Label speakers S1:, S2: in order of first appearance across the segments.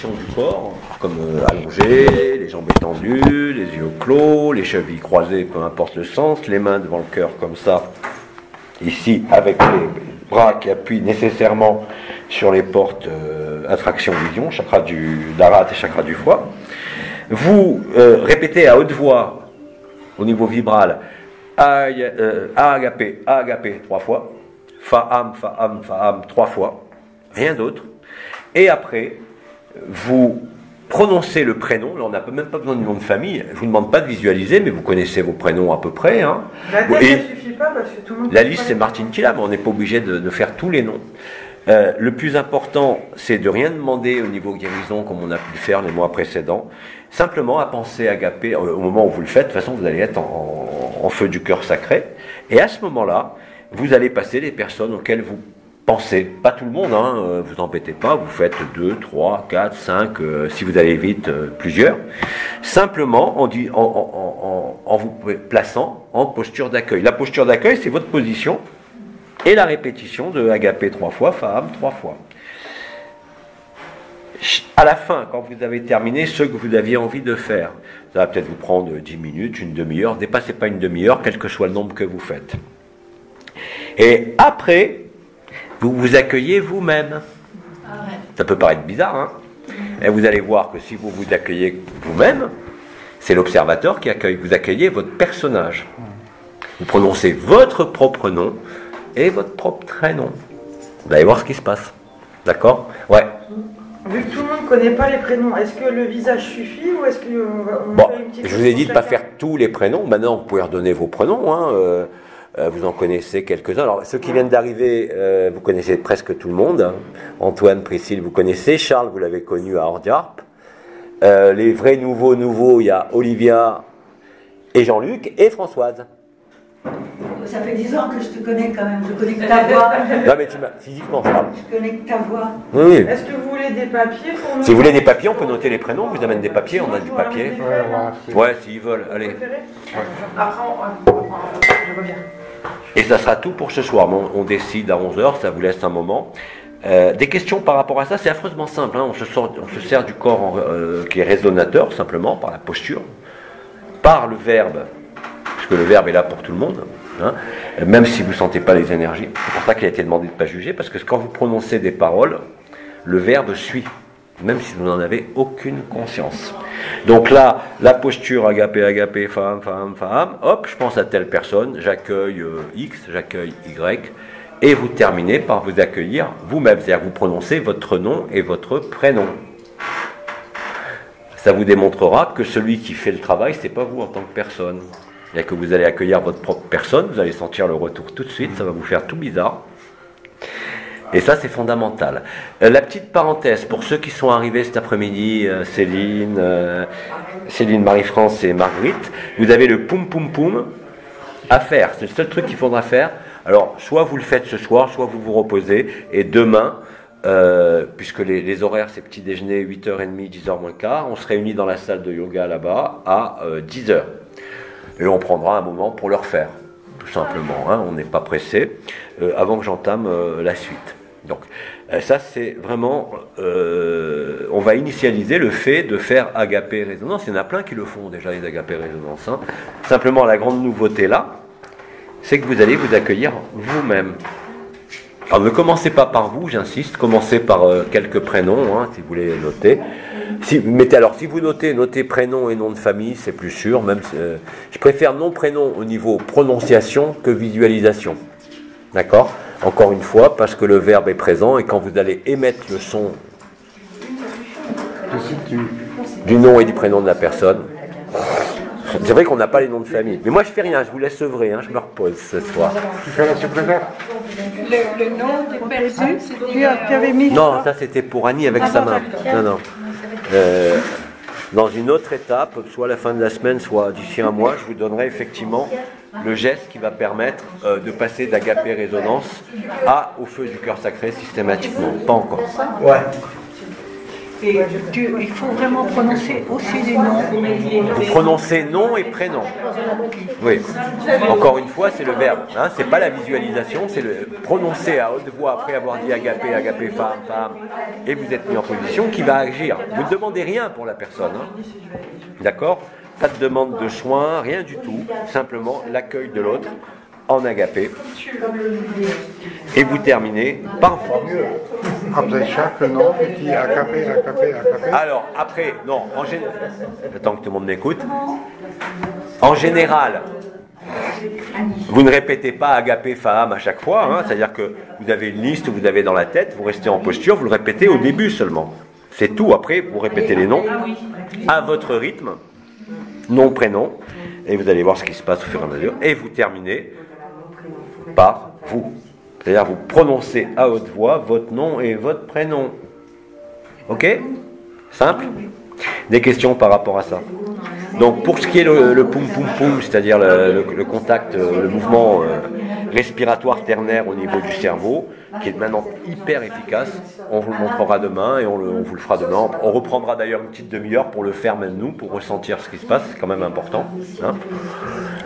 S1: du corps, comme euh, allongé, les jambes étendues, les yeux clos, les chevilles croisées, peu importe le sens, les mains devant le cœur comme ça, ici avec les bras qui appuient nécessairement sur les portes euh, attraction vision, chakra du d'arat et chakra du foie. Vous euh, répétez à haute voix au niveau vibral agapé, agapé trois fois, Fa am, Fa am, Fa am trois fois, rien d'autre. Et après, vous prononcez le prénom, là on n'a même pas besoin du nom de famille, je ne vous demande pas de visualiser, mais vous connaissez vos prénoms à peu près. Hein.
S2: La tête,
S1: Et
S2: ça suffit pas parce que tout le monde.
S1: la liste c'est Martine Killa, mais on n'est pas obligé de, de faire tous les noms. Euh, le plus important, c'est de rien demander au niveau guérison comme on a pu le faire les mois précédents. Simplement à penser agapé euh, au moment où vous le faites. De toute façon, vous allez être en, en- en feu du cœur sacré. Et à ce moment-là, vous allez passer les personnes auxquelles vous pensez. Pas tout le monde, hein, euh, vous embêtez pas. Vous faites 2, 3, 4, 5, euh, si vous allez vite, euh, plusieurs. Simplement en, vous plaçant en posture d'accueil. La posture d'accueil, c'est votre position et la répétition de agapé trois fois, faham trois fois. À la fin, quand vous avez terminé ce que vous aviez envie de faire, ça va peut-être vous prendre 10 minutes, une demi-heure, dépassez pas une demi-heure, quel que soit le nombre que vous faites. Et après, vous vous accueillez vous-même. Ça peut paraître bizarre, hein Et vous allez voir que si vous vous accueillez vous-même, c'est l'observateur qui accueille. Vous accueillez votre personnage. Vous prononcez votre propre nom et votre propre prénom. Vous allez voir ce qui se passe. D'accord? Ouais.
S2: Vu que tout le monde ne connaît pas les prénoms, est-ce que le visage suffit ou est-ce qu'on va on
S1: Bon,
S2: fait une petite
S1: je vous ai dit de ne pas faire tous les prénoms. Maintenant, vous pouvez redonner vos prénoms. hein, euh, vous en connaissez quelques-uns. Alors, ceux qui viennent d'arriver, euh, vous connaissez presque tout le monde. hein. Antoine, Priscille, vous connaissez. Charles, vous l'avez connu à Ordiarp. Euh, les vrais nouveaux, nouveaux, il y a Olivia et Jean-Luc et Françoise.
S3: Ça fait dix ans que je te connais quand même. Je connais que ta voix.
S1: Non, mais tu m'as physiquement, je parle.
S3: Je connais que ta voix.
S1: Oui, oui.
S2: Est-ce que vous voulez des papiers pour nous
S1: Si vous voulez des papiers, on peut noter les prénoms. On vous amène des papiers, on a du papier. Ouais, s'ils veulent,
S2: Vous
S1: allez.
S2: Après, on- je reviens.
S1: Et ça sera tout pour ce soir. On décide à 11h, ça vous laisse un moment. Euh, des questions par rapport à ça, c'est affreusement simple. hein. On, se sert du corps euh, qui est résonateur, simplement, par la posture, par le verbe, puisque le verbe est là pour tout le monde, hein, même si vous ne sentez pas les énergies. C'est pour ça qu'il a été demandé de ne pas juger, parce que quand vous prononcez des paroles, le verbe suit, même si vous n'en avez aucune conscience. Donc là, la posture agapé, agapé, femme, femme, femme, hop, je pense à telle personne, j'accueille euh, X, j'accueille Y, et vous terminez par vous accueillir vous-même, c'est-à-dire vous prononcez votre nom et votre prénom. Ça vous démontrera que celui qui fait le travail, c'est pas vous en tant que personne. Il y a que vous allez accueillir votre propre personne, vous allez sentir le retour tout de suite, ça va vous faire tout bizarre. Et ça, c'est fondamental. Euh, la petite parenthèse, pour ceux qui sont arrivés cet après-midi, euh, Céline, euh, Céline, Marie-France et Marguerite, vous avez le poum poum poum à faire. C'est le seul truc qu'il faudra faire. Alors, soit vous le faites ce soir, soit vous vous reposez, et demain, puisque les, horaires, c'est petit déjeuner, 8h30, 10h moins quart, on se réunit dans la salle de yoga là-bas à euh, 10h. Et on prendra un moment pour le refaire, tout simplement. hein, on n'est pas pressé, avant que j'entame la suite. Donc, euh, ça, c'est vraiment. euh, on va initialiser le fait de faire agapé résonance. Il y en a plein qui le font déjà, les agapé résonance. hein. Simplement, la grande nouveauté là, c'est que vous allez vous accueillir vous-même. Alors ne commencez pas par vous, j'insiste, commencez par euh, quelques prénoms, hein, si vous voulez noter. Si, mettez, alors si vous notez, notez prénom et nom de famille, c'est plus sûr. Même, je préfère nom, prénom au niveau prononciation que visualisation. D'accord? Encore une fois, parce que le verbe est présent et quand vous allez émettre le son du nom et du prénom de la personne, c'est vrai qu'on n'a pas les noms de famille. Mais moi je fais rien, je vous laisse œuvrer, hein, je me repose ce soir.
S4: Tu fais la
S5: Le, le nom c'était.
S1: Non, ça c'était pour Annie avec sa main. Non, non. Euh, dans une autre étape, soit à la fin de la semaine, soit d'ici un mois, je vous donnerai effectivement le geste qui va permettre euh, de passer d'agapé résonance à au feu du cœur sacré systématiquement. Pas encore.
S6: Ouais.
S5: Il faut vraiment prononcer aussi les noms.
S1: Vous prononcez nom et prénom. Oui. Encore une fois, c'est le verbe. Hein, c'est pas la visualisation, c'est le prononcer à haute voix après avoir dit agapé, agapé, femme, femme, et vous êtes mis en position qui va agir. Vous ne demandez rien pour la personne. hein. D'accord? Pas de demande de soins, rien du tout. Simplement l'accueil de l'autre en agapé. Et vous terminez par.
S4: Après chaque nom, tu dis agapé, agapé, agapé.
S1: Alors, après, non, en général, j'attends que tout le monde m'écoute. En général, vous ne répétez pas agapé faham à chaque fois, hein, c'est-à-dire que vous avez une liste, vous avez dans la tête, vous restez en posture, vous le répétez au début seulement. C'est tout, après, vous répétez les noms à votre rythme, nom, prénom, et vous allez voir ce qui se passe au fur et à mesure, et vous terminez vous. C'est-à-dire vous prononcez à haute voix votre nom et votre prénom. Ok? Simple? Des questions par rapport à ça? Donc pour ce qui est le, poum poum poum, c'est-à-dire le, contact, euh, le mouvement euh, respiratoire ternaire au niveau du cerveau, qui est maintenant hyper efficace, on vous le montrera demain et on vous le fera demain. On reprendra d'ailleurs une petite demi-heure pour le faire même nous, pour ressentir ce qui se passe, c'est quand même important. hein.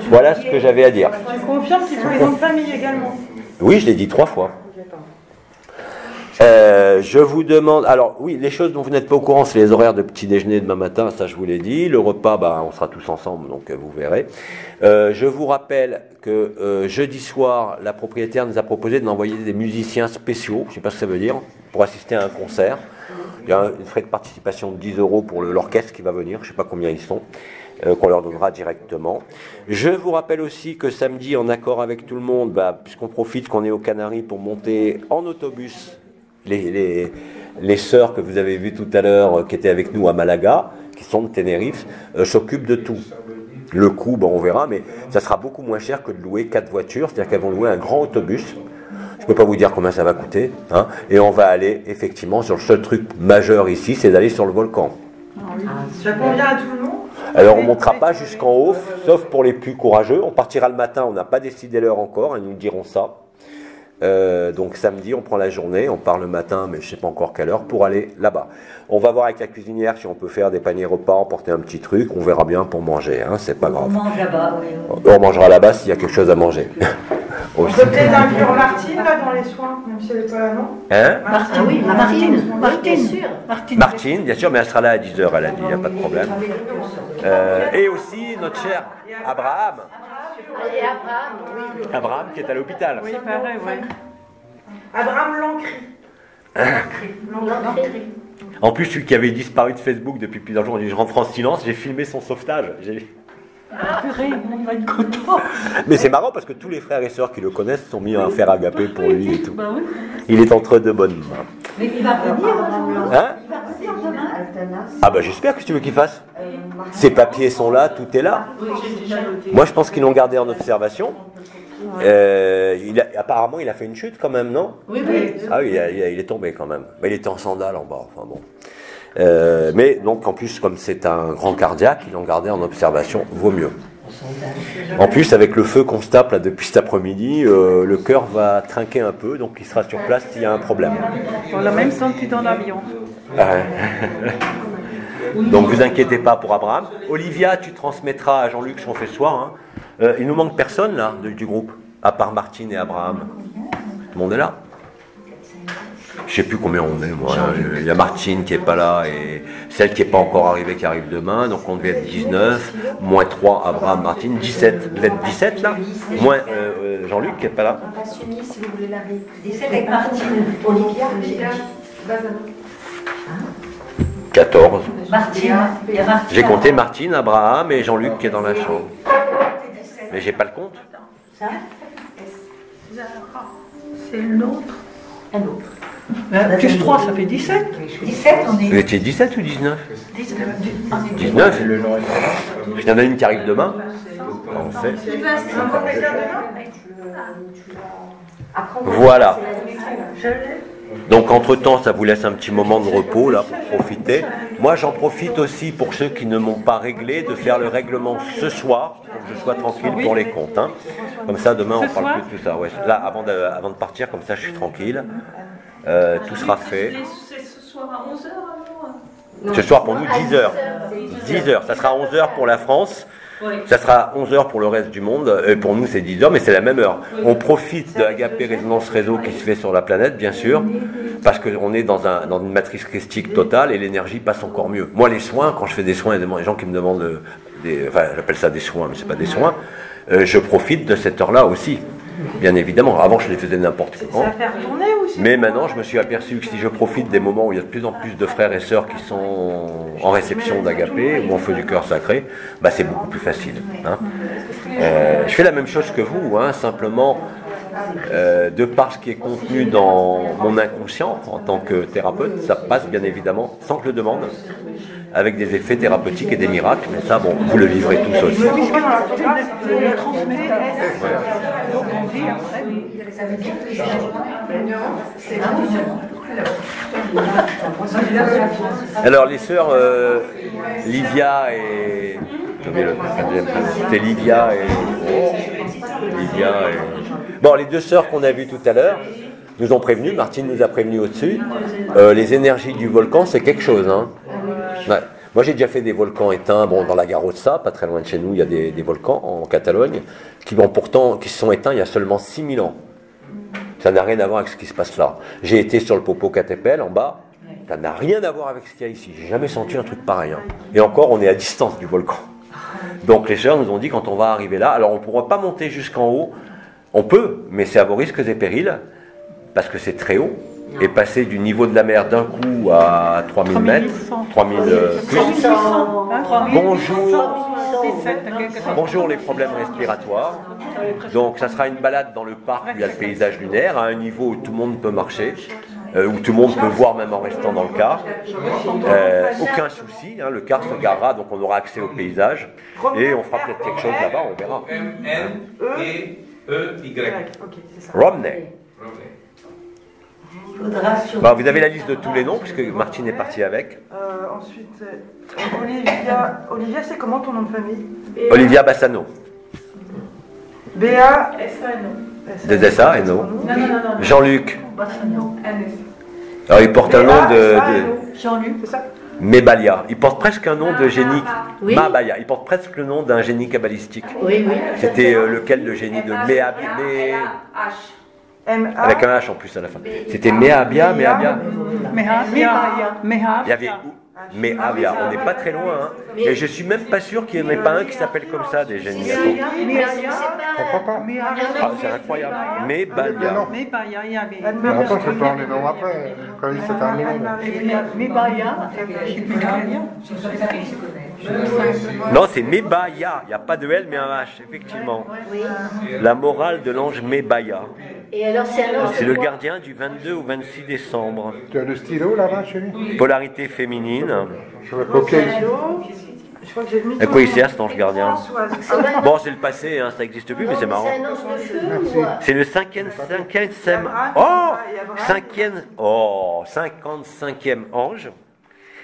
S1: Voilà ce que j'avais à dire.
S2: Tu confirmes qu'il faut les noms de famille également
S1: Oui, je l'ai dit trois fois. Euh, je vous demande, alors oui, les choses dont vous n'êtes pas au courant, c'est les horaires de petit déjeuner demain matin, ça je vous l'ai dit. Le repas, bah, on sera tous ensemble, donc euh, vous verrez. Euh, je vous rappelle que euh, jeudi soir, la propriétaire nous a proposé de d'envoyer des musiciens spéciaux, je ne sais pas ce que ça veut dire, pour assister à un concert. Il y a un- une frais de participation de 10 euros pour l'orchestre qui va venir, je ne sais pas combien ils sont, euh, qu'on leur donnera directement. Je vous rappelle aussi que samedi, en accord avec tout le monde, bah, puisqu'on profite qu'on est aux Canaries pour monter en autobus les, les, les sœurs que vous avez vues tout à l'heure, euh, qui étaient avec nous à Malaga, qui sont de Tenerife, euh, s'occupent de tout. Le coût, on verra, mais ça sera beaucoup moins cher que de louer quatre voitures, c'est-à-dire qu'elles vont louer un grand autobus. Je ne peux pas vous dire combien ça va coûter. hein, et on va aller effectivement sur le seul truc majeur ici, c'est d'aller sur le volcan.
S2: Ça convient à tout le monde?
S1: Alors on ne montera pas jusqu'en haut, sauf pour les plus courageux. On partira le matin, on n'a pas décidé l'heure encore, ils nous diront ça. Euh, donc samedi, on prend la journée, on part le matin, mais je ne sais pas encore quelle heure, pour aller là-bas. On va voir avec la cuisinière si on peut faire des paniers repas, emporter un petit truc, on verra bien pour manger, hein, c'est pas
S3: On
S1: grave.
S3: mange là-bas, oui.
S1: On mangera là-bas s'il y a quelque chose à manger.
S2: On peut peut-être inclure Martine là dans les soins, là, non
S1: Hein
S3: Martine, Ah oui, Martine, Martine, Martine.
S1: Martine, bien sûr, mais elle sera là à 10h, elle a dit, il n'y a pas de problème. Euh, et aussi notre cher Abraham. Abraham qui est à l'hôpital.
S2: Oui, pareil, ouais. Abraham Lancry.
S1: En plus, celui qui avait disparu de Facebook depuis plusieurs jours, on dit je rentre en silence, j'ai filmé son sauvetage. J'ai-
S5: Purée, on va être content.
S1: Mais c'est marrant parce que tous les frères et sœurs qui le connaissent sont mis à faire agapé pour lui et tout.
S5: Bah.
S1: Il est entre de bonnes mains.
S3: Mais il va revenir, Jean-Marc
S1: Hein? Ah bah j'espère que tu veux qu'il fasse. Ses papiers sont là, tout est là. Moi je pense qu'ils l'ont gardé en observation. Euh, il a- apparemment il a fait une chute quand même, non?
S3: Oui, oui.
S1: Ah oui, il, a- il a- il est tombé quand même. Mais il était en sandales en bas, enfin bon. Euh, mais donc en plus, comme c'est un grand cardiaque, ils l'ont gardé en observation, vaut mieux. En plus, avec le feu qu'on se tape là depuis cet après-midi, euh, le cœur va trinquer un peu, donc il sera sur place s'il y a un problème.
S5: On l'a même senti dans l'avion.
S1: Donc vous inquiétez pas pour Abraham. Olivia, tu transmettras à Jean-Luc ce qu'on fait ce soir. hein. Euh, il nous manque personne là du groupe, à part Martine et Abraham. Tout le monde est là. Je sais plus combien on est, moi. Il y a Martine qui est pas là et celle qui est pas encore arrivée qui arrive demain. Donc on devait être 19, moins 3, Abraham, Martine, 17. Vous êtes 17 là? Moins euh, euh, Jean-Luc qui est pas là
S6: si vous voulez la ré-
S3: 17 avec Martine.
S6: Olivia, Olivia, Bazano.
S1: 14.
S3: Martine. Il y a Martine.
S1: J'ai compté Martine, Abraham et Jean-Luc qui est dans la chambre. Mais j'ai pas le compte.
S5: C'est l'autre.
S6: Un autre.
S5: Ben, plus 3, ça fait 17.
S3: 17, on
S1: Vous
S3: est.
S1: étiez 17 ou 19
S5: 19.
S1: 19 Il y en a une qui arrive demain. En fait. Voilà.
S2: Je l'ai.
S1: Donc entre-temps, ça vous laisse un petit moment de repos là pour profiter. Moi, j'en profite aussi pour ceux qui ne m'ont pas réglé de faire le règlement ce soir pour que je sois tranquille pour les comptes. hein. Comme ça, demain, on
S5: Ce
S1: parle plus de tout ça. Ouais. Là, avant de, avant de partir, comme ça, je suis tranquille. Euh, tout sera fait.
S5: C'est ce soir à 11h alors?
S1: Ce soir pour nous 10 heures. 10 heures. Ça sera 11 heures pour la France. Ça sera 11 heures pour le reste du monde. Et pour nous, c'est 10 heures, mais c'est la même heure. On profite de Agapé Résonance Réseau qui se fait sur la planète, bien sûr, parce qu'on est dans, un, dans une matrice christique totale et l'énergie passe encore mieux. Moi, les soins, quand je fais des soins, il y a des gens qui me demandent, euh, des, enfin, j'appelle ça des soins, mais c'est pas des soins, euh, je profite de cette heure-là aussi, bien évidemment. Avant, je les faisais n'importe
S2: tourner ou c'est
S1: Mais maintenant, je me suis aperçu que si je profite des moments où il y a de plus en plus de frères et sœurs qui sont en réception d'agapé ou en feu du cœur sacré, bah, c'est beaucoup plus facile. hein. Euh, je fais la même chose que vous, hein, simplement euh, de par ce qui est contenu dans mon inconscient en tant que thérapeute, ça passe bien évidemment sans que je le demande, avec des effets thérapeutiques et des miracles. Mais ça, bon, vous le vivrez tous aussi. Alors les sœurs euh, Livia et c'était Livia et Livia et bon les deux sœurs qu'on a vues tout à l'heure nous ont prévenu, Martine nous a prévenu au-dessus. euh, les énergies du volcan c'est quelque chose. Hein. Ouais. Moi j'ai déjà fait des volcans éteints, bon dans la Garossa, pas très loin de chez nous, il y a des, des volcans en Catalogne qui pourtant qui se sont éteints il y a seulement 6000 ans. Ça n'a rien à voir avec ce qui se passe là. J'ai été sur le Popocatépetl en bas. Ça n'a rien à voir avec ce qu'il y a ici. J'ai jamais senti un truc pareil. hein. Et encore, on est à distance du volcan. Donc les sœurs nous ont dit quand on va arriver là, alors on ne pourra pas monter jusqu'en haut. On peut, mais c'est à vos risques et périls, parce que c'est très haut. Et passer du niveau de la mer d'un coup à 3000 mètres,
S5: 3800.
S1: 3000 euh, plus.
S5: 3800. 3800,
S1: Bonjour.
S5: 17, quelque chose.
S1: Bonjour les problèmes respiratoires. Donc ça sera une balade dans le parc où il y a le paysage lunaire, à un niveau où tout le monde peut marcher, euh, où tout le monde peut voir même en restant dans le car. Euh, aucun souci, hein, le car se garera, donc on aura accès au paysage. Et on fera peut-être quelque chose là-bas, on verra.
S7: M-N-E-E-Y.
S2: Ok, c'est ça.
S1: Romney.
S3: Faudra sur.
S1: Bah, vous avez la liste de tous les noms, puisque Martine est partie avec.
S2: Euh, ensuite, euh, Olivia, Olivia c'est comment ton nom de famille?
S1: Olivia Bassano.
S2: Béa.
S1: Des SA et non.
S5: Non, non, non, non.
S1: Jean-Luc.
S5: Bassano.
S1: Alors il porte un nom de, de
S5: Jean-Luc.
S2: C'est ça?
S1: Mébalia. Il porte presque un nom de génie.
S3: Oui.
S1: Mabaya. Il porte presque le nom d'un génie kabbalistique.
S3: Oui, oui.
S1: C'était euh, lequel le génie de Méab... Mé- Avec un H en plus à la fin. C'était Méabia, Méabia.
S5: Mehavia.
S1: Il y avait Méabia. On n'est pas très loin. Hein. Mais je suis même pas sûr qu'il n'y en ait pas un qui s'appelle comme ça, des génies.
S4: Pourquoi pas
S1: Ah, c'est incroyable. Mébalia.
S5: Mebaya, il y avait.
S4: Mais attends, je les noms après, quand il s'est terminé.
S5: Et puis Mebaya, je sais plus lequel.
S1: Non, c'est Mébaya. Il n'y a pas de L, mais un H, effectivement. La morale de l'ange Mébaya.
S3: Et alors, c'est
S1: le gardien du 22 au 26 décembre.
S4: Tu as le stylo là-bas, chérie?
S1: Polarité féminine.
S4: Je vais copier ici.
S2: Je crois que j'ai mis.
S1: À quoi il sert cet ange gardien. Bon, c'est le passé, hein, ça n'existe plus, mais c'est marrant. C'est le cinquième, cinquième, oh, cinquième, oh, 55e ange.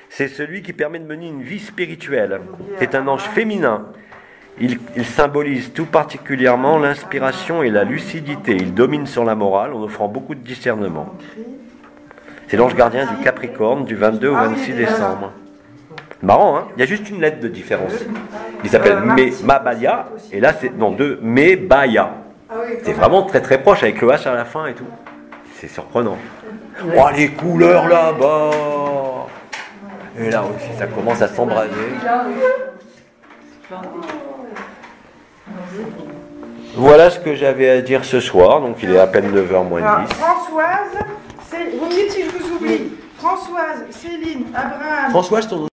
S1: C'est celui qui permet de mener une vie spirituelle. C'est un ange féminin. Il, il symbolise tout particulièrement l'inspiration et la lucidité. Il domine sur la morale en offrant beaucoup de discernement. C'est l'ange gardien du Capricorne du 22 au 26 décembre. Marrant, hein Il y a juste une lettre de différence. Il s'appelle Me- Mabaya, et là c'est non de Mebaya. C'est vraiment très très proche avec le H à la fin et tout. C'est surprenant. Oh les couleurs là-bas Et là aussi ça commence à s'embraser. Voilà ce que j'avais à dire ce soir, donc il est à peine 9h moins
S2: Alors,
S1: 10.
S2: Françoise, Céline- vous me dites si je vous oublie. Françoise, Céline, Abraham,
S1: Françoise, ton